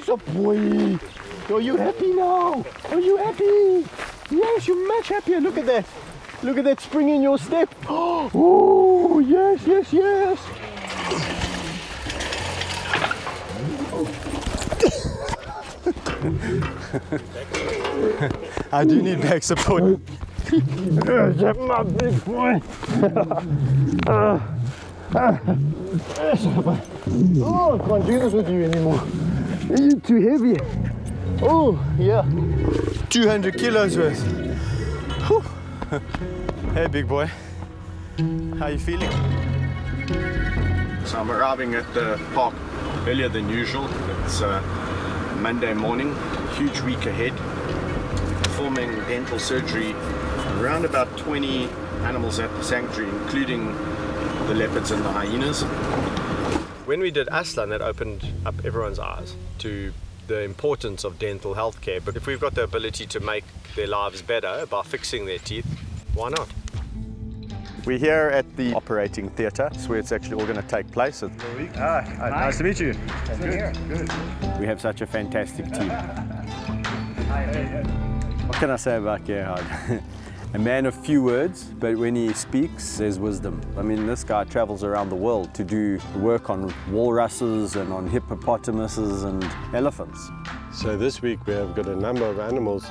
Yes, a boy. Are you happy now? Are you happy? Yes, you're much happier. Look at that. Look at that spring in your step. Oh, yes, yes, yes. I do need back support. Yes, my big boy. Oh, I can't do this with you anymore. You're too heavy. Oh, yeah. 200 kilos worth. Whew. Hey, big boy. How you feeling? So I'm arriving at the park earlier than usual. It's uh, Monday morning, huge week ahead. Performing dental surgery around about 20 animals at the sanctuary, including the leopards and the hyenas. When we did Aslan, that opened up everyone's eyes to the importance of dental health care. But if we've got the ability to make their lives better by fixing their teeth, why not? We're here at the operating theatre. It's where it's actually all going to take place. It's- Hi, nice to meet you. We have such a fantastic team. What can I say about Gerhard? a man of few words, but when he speaks, there's wisdom. I mean, this guy travels around the world to do work on walruses and on hippopotamuses and elephants. So this week we have got a number of animals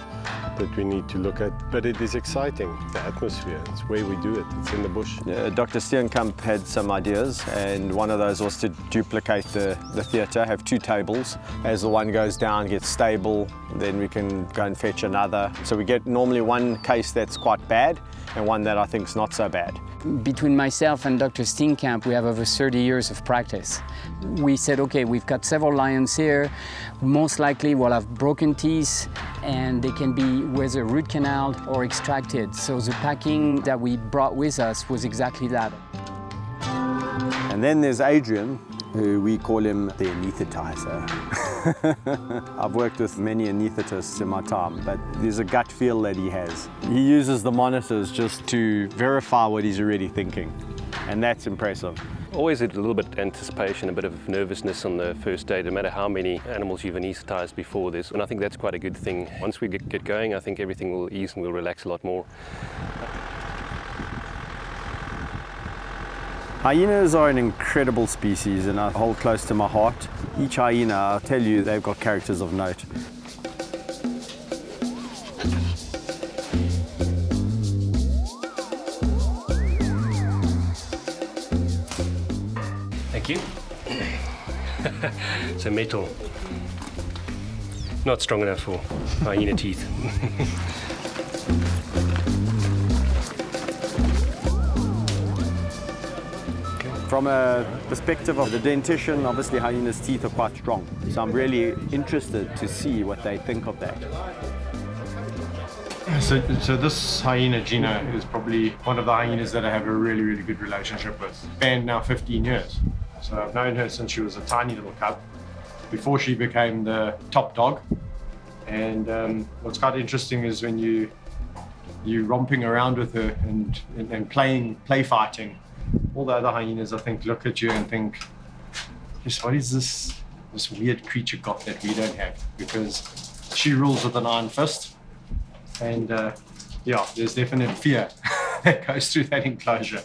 that we need to look at, but it is exciting, the atmosphere, it's where we do it, it's in the bush. Uh, Dr. Steenkamp had some ideas, and one of those was to duplicate the, the theatre, have two tables. As the one goes down, gets stable, then we can go and fetch another. So we get normally one case that's quite bad and one that I think is not so bad. Between myself and Dr. Steenkamp, we have over 30 years of practice. We said, okay, we've got several lions here. Most likely we'll have broken teeth and they can be whether root canal or extracted. So the packing that we brought with us was exactly that. And then there's Adrian, who we call him the anaesthetizer. I've worked with many anaesthetists in my time, but there's a gut feel that he has. He uses the monitors just to verify what he's already thinking, and that's impressive. Always a little bit of anticipation, a bit of nervousness on the first day, no matter how many animals you've anesthetized before this. And I think that's quite a good thing. Once we get going, I think everything will ease and we'll relax a lot more. Hyenas are an incredible species and I hold close to my heart. Each hyena, I'll tell you, they've got characters of note. Thank you. so metal. Not strong enough for hyena teeth. From a perspective of the dentition, obviously hyenas' teeth are quite strong. So I'm really interested to see what they think of that. So, so this hyena, Gina, is probably one of the hyenas that I have a really, really good relationship with. Band now 15 years. So I've known her since she was a tiny little cub, before she became the top dog. And um, what's quite interesting is when you you romping around with her and, and, and playing, play fighting, all the other hyenas, I think, look at you and think, yes, what is this, this weird creature got that we don't have? Because she rules with an iron fist. And uh, yeah, there's definite fear that goes through that enclosure.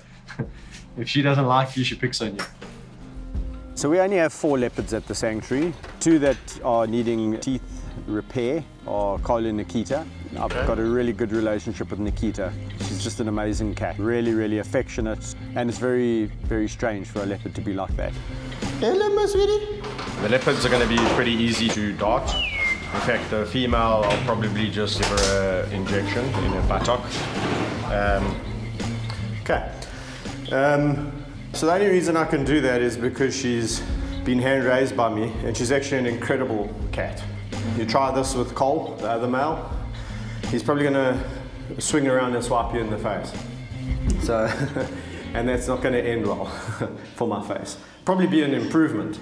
if she doesn't like you, she picks on you. So we only have four leopards at the sanctuary. Two that are needing teeth repair are Carla and Nikita. I've got a really good relationship with Nikita. She's just an amazing cat, really, really affectionate, and it's very, very strange for a leopard to be like that. Hello, my sweetie. The leopards are going to be pretty easy to dart. In fact, the female, I'll probably just give her an injection in her buttock. Um, Okay. Um, so the only reason I can do that is because she's been hand raised by me, and she's actually an incredible cat. You try this with Cole, the other male, he's probably going to swing around and swipe you in the face. So, and that's not going to end well for my face. Probably be an improvement.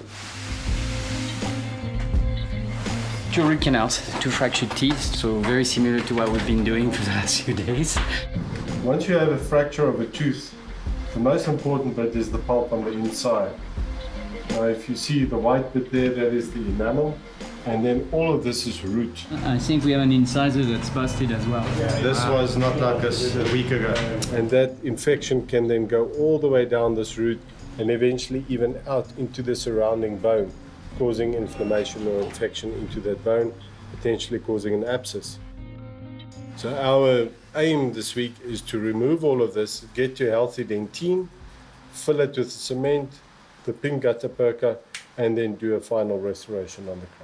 Two root canals, two fractured teeth, so very similar to what we've been doing for the last few days. Once you have a fracture of a tooth, the most important bit is the pulp on the inside. Now if you see the white bit there, that is the enamel, and then all of this is root. I think we have an incisor that's busted as well. This was not like this a week ago. And that infection can then go all the way down this root and eventually even out into the surrounding bone, causing inflammation or infection into that bone, potentially causing an abscess. So our aim this week is to remove all of this, get to a healthy dentine, fill it with cement, the pink gutta percha, and then do a final restoration on the crown.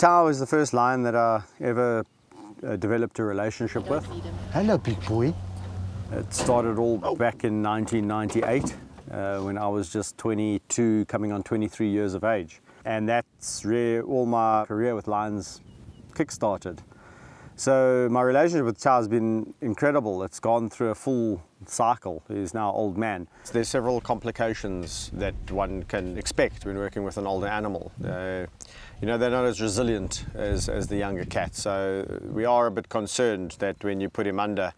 Tao is the first lion that I ever uh, developed a relationship with. Hello, big boy. It started all back in 1998 uh, when I was just 22, coming on 23 years of age. And that's where all my career with lions kick-started. So my relationship with Tao has been incredible. It's gone through a full cycle. He's now an old man. There's several complications that one can expect when working with an older animal. Uh, you know, they're not as resilient as, as the younger cats. So we are a bit concerned that when you put him under,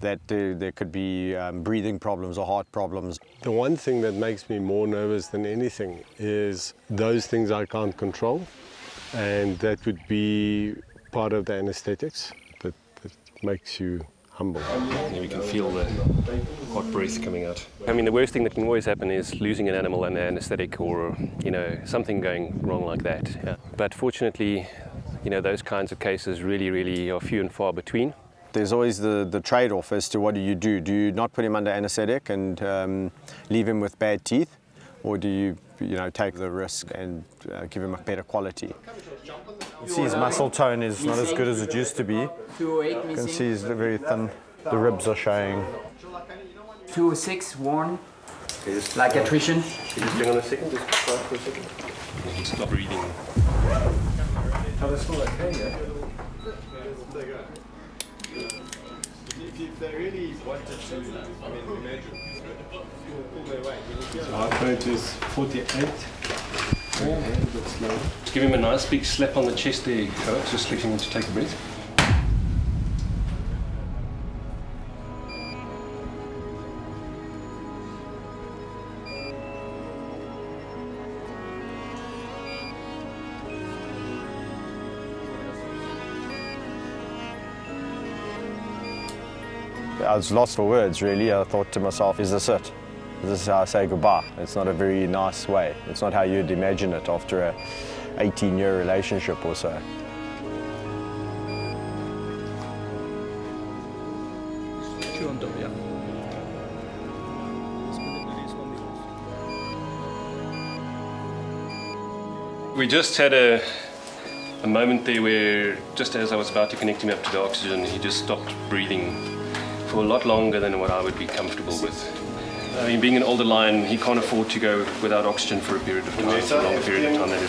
that uh, there could be um, breathing problems or heart problems. The one thing that makes me more nervous than anything is those things I can't control, and that would be part of the anesthetics that, that makes you humble. Yeah, we can feel the hot breath coming out. I mean, the worst thing that can always happen is losing an animal under anesthetic or, you know, something going wrong like that. Yeah. But fortunately, you know, those kinds of cases really, really are few and far between. There's always the, the trade-off as to what do you do? Do you not put him under anesthetic and um, leave him with bad teeth? Or do you, you know, take the risk and uh, give him a better quality? You see his muscle tone is not as good as it used to be. You can see he's very thin. The ribs are showing. 206 worn, like attrition. Just hang on a second, just quiet for a second. Stop breathing. If they really wanted to, I mean, imagine, pull their weight. Heart is 48. Just give him a nice big slap on the chest there, Alex, just let him to take a breath. I was lost for words, really. I thought to myself, is this it? This is how I say goodbye. It's not a very nice way. It's not how you'd imagine it after a 18-year relationship or so. We just had a, a moment there where, just as I was about to connect him up to the oxygen, he just stopped breathing for a lot longer than what I would be comfortable with. I mean, being an older lion, he can't afford to go without oxygen for a period of time, for a longer period of time than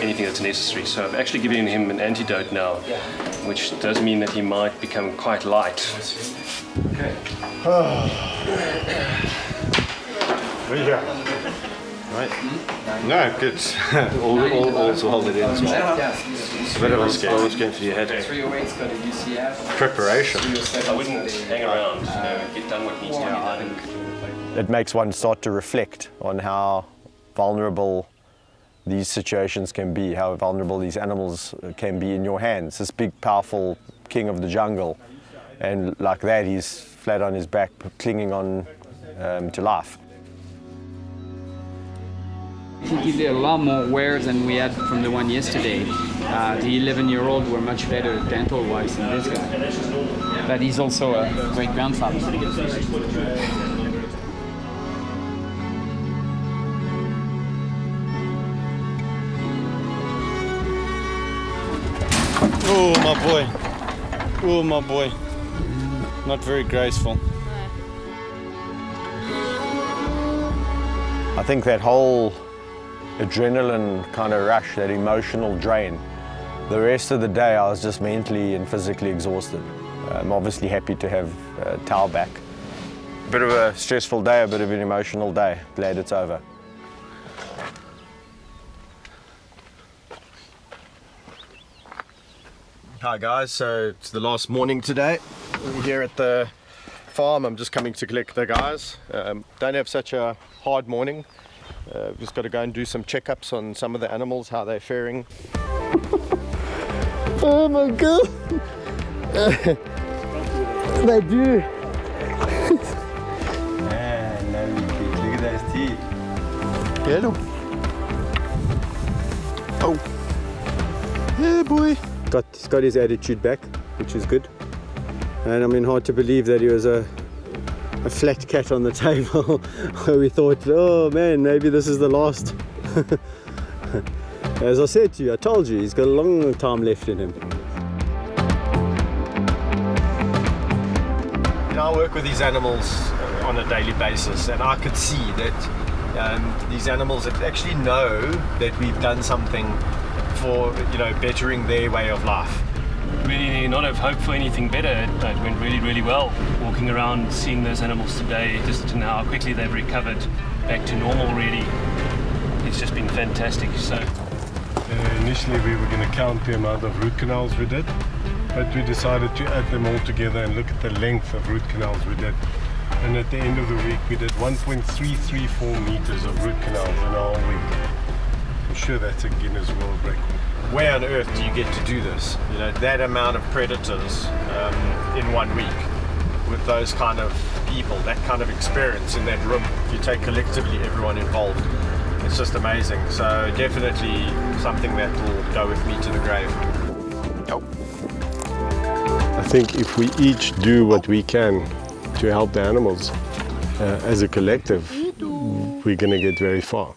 anything that's necessary. So I've actually given him an antidote now, which does mean that he might become quite light. Okay right? No, good. all, all, all's well that ends well. It's a bit of a scare. Always going for your head. 308's got a UCF. Preparation. I wouldn't hang around, you know, get done what needs to be done. It makes one start to reflect on how vulnerable these situations can be, how vulnerable these animals can be in your hands. This big, powerful king of the jungle, and like that, he's flat on his back, clinging on um, to life. I think he did a lot more wear than we had from the one yesterday. Uh, the 11 year old were much better dental wise than this guy. But he's also a great grandfather. Oh, my boy. Oh, my boy. Not very graceful. I think that whole adrenaline kind of rush, that emotional drain, the rest of the day I was just mentally and physically exhausted. I'm obviously happy to have uh, Tao back. A bit of a stressful day, a bit of an emotional day. Glad it's over. Hi guys, so it's the last morning today. We're here at the farm. I'm just coming to collect the guys. Um, don't have such a hard morning. Uh, just got to go and do some checkups on some of the animals, how they're faring. Oh my god! they do. Look at those teeth. Hello. Oh. Yeah, boy. Got, he's got his attitude back, which is good. And I mean, hard to believe that he was a, a flat cat on the table where we thought, oh man, maybe this is the last. As I said to you, I told you, he's got a long time left in him. You know, I work with these animals on a daily basis, and I could see that um, these animals actually know that we've done something for you know bettering their way of life. Really not have hope for anything better. It it went really, really well. Walking around, seeing those animals today, just to know how quickly they've recovered back to normal, really. It's just been fantastic. So Uh, initially, we were going to count the amount of root canals we did, but we decided to add them all together and look at the length of root canals we did. And at the end of the week, we did 1.334 meters of root canals in our week. I'm sure that's a Guinness World Record. Where on earth do you get to do this? You know that amount of predators um, in one week with those kind of people, that kind of experience in that room. If you take collectively everyone involved, it's just amazing. So definitely something that will go with me to the grave. I think if we each do what we can to help the animals uh, as a collective, we're going to get very far.